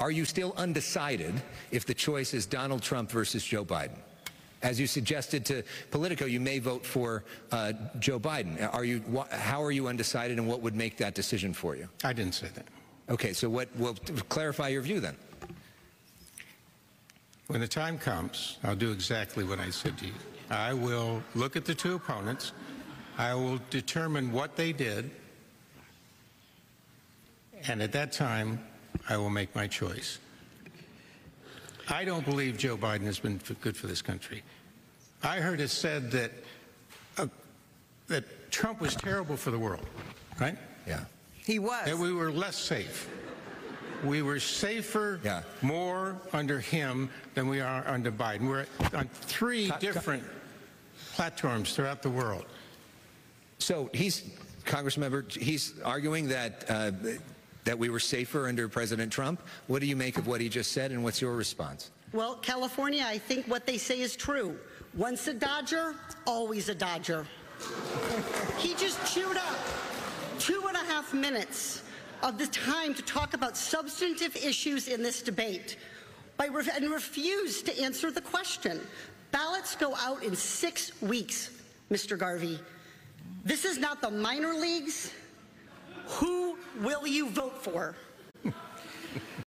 are you still undecided if the choice is Donald Trump versus Joe Biden? As you suggested to Politico, you may vote for uh, Joe Biden. Are you? How are you undecided, and what would make that decision for you? I didn't say that. Okay, so what? Well, t- clarify your view then. When the time comes, I'll do exactly what I said to you. I will look at the two opponents. I will determine what they did. And at that time, I will make my choice. I don't believe Joe Biden has been f- good for this country. I heard it said that, uh, that Trump was terrible for the world, right? Yeah. He was. That we were less safe. We were safer Yeah. more under him than we are under Biden. We're on three Co- co- different platforms throughout the world. So he's Congressmember. He's arguing that uh, that we were safer under President Trump. What do you make of what he just said, and what's your response? Well, California, I think what they say is true. Once a Dodger, always a Dodger. he just chewed up two and a half minutes of the time to talk about substantive issues in this debate re- and refused to answer the question. Ballots go out in six weeks, Mr. Garvey. This is not the minor leagues. Who will you vote for?